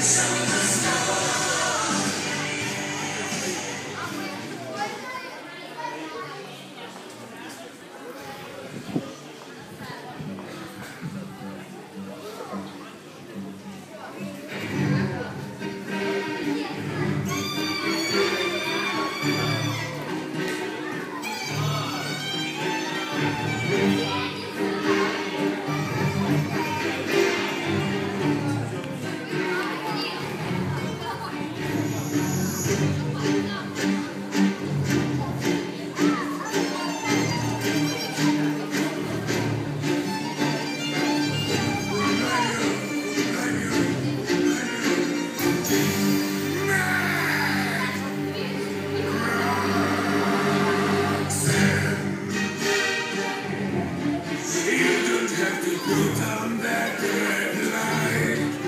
inside. You come red light.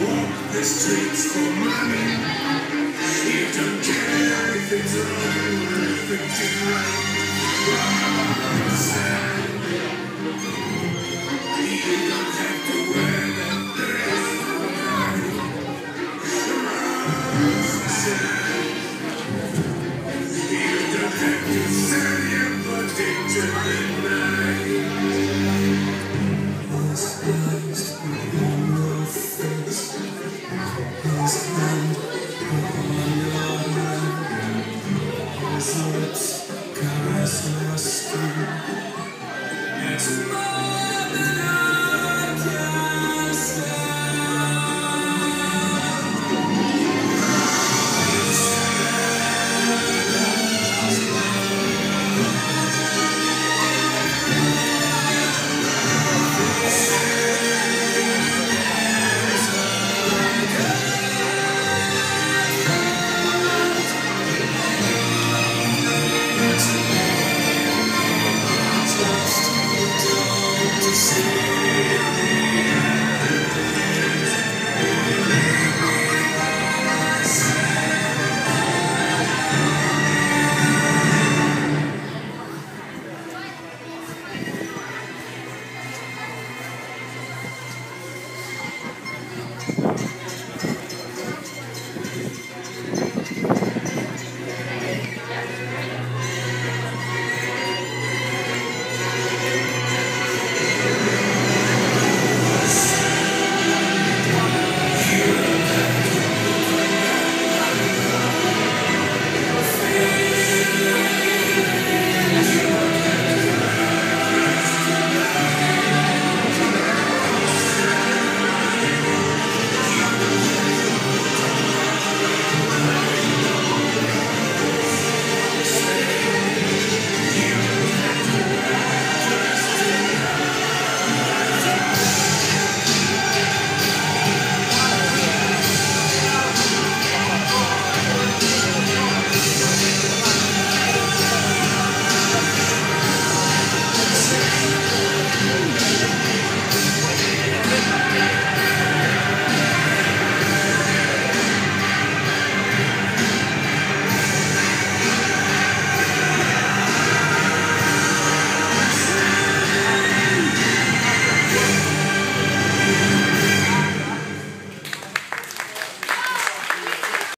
Walk the streets for money. You don't care if it's wrong or if it's right. You don't have to wear that dress. You don't have to sell your body to.